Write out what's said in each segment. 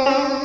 Oh.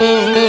Mm-hmm.